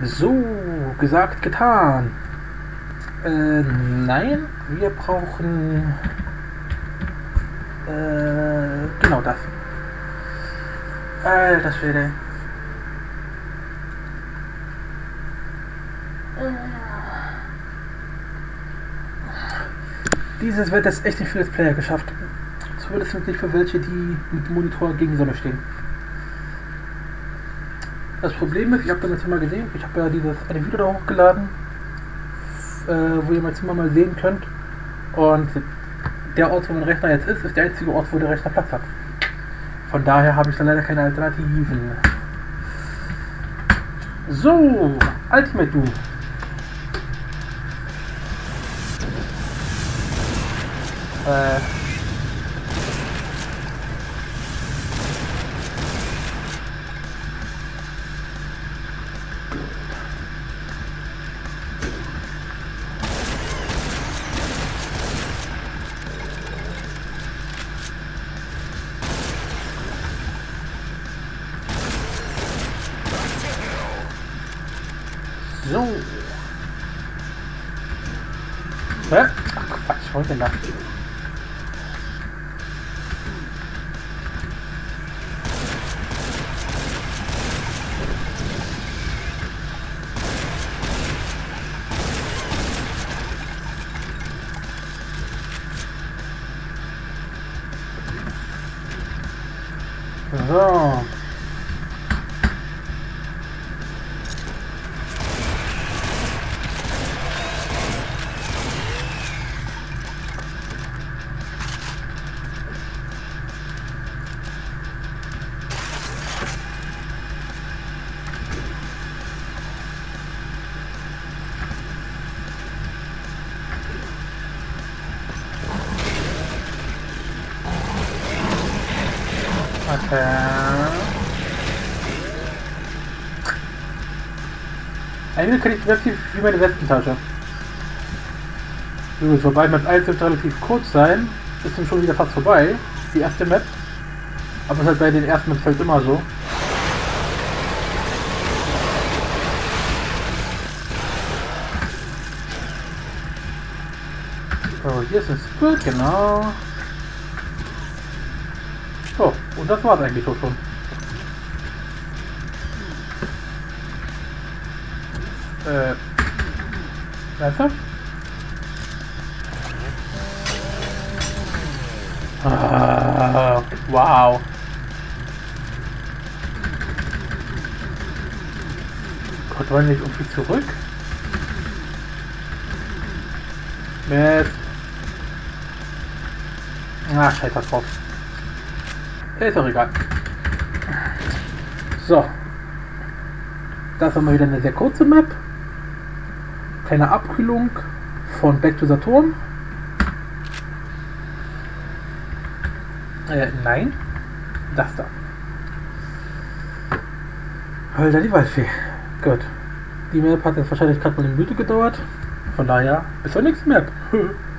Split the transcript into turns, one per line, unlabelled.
So, gesagt, getan. Äh, nein, wir brauchen... Äh, genau das. Alter Schwede. Dieses wird das echt nicht für das Player geschafft. Zumindest nicht für welche, die mit Monitor gegen Sonne stehen. Das Problem ist, ich habe dann jetzt mal gesehen, ich habe ja dieses eine Video da hochgeladen, äh, wo ihr mein Zimmer mal sehen könnt. Und der Ort, wo mein Rechner jetzt ist, ist der einzige Ort, wo der Rechner Platz hat. Von daher habe ich da leider keine Alternativen. So, Ultimate Doom. Äh. So. Hä? Ach Quatsch, heute Nacht. So. Okay. Eigentlich kann ich relativ wie meine Westentasche. Gut, wobei Map 1 wird relativ kurz sein. Ist dann schon wieder fast vorbei. Die erste Map. Aber es ist halt bei den ersten Maps halt immer so. So, hier ist ein Spirit, genau. So, und das war's eigentlich auch schon. Äh. Ernsthaft? Ah, wow. Gott, wollen wir nicht irgendwie zurück? Mist. Ah, scheiß was drauf. Ist doch egal. So. Das war mal wieder eine sehr kurze Map. Kleine Abkühlung von Back to Saturn. Äh, nein. Das da. Alter, die Waldfee. Gut. Die Map hat jetzt wahrscheinlich gerade mal eine Minute gedauert. Von daher, bis zur nächsten Map.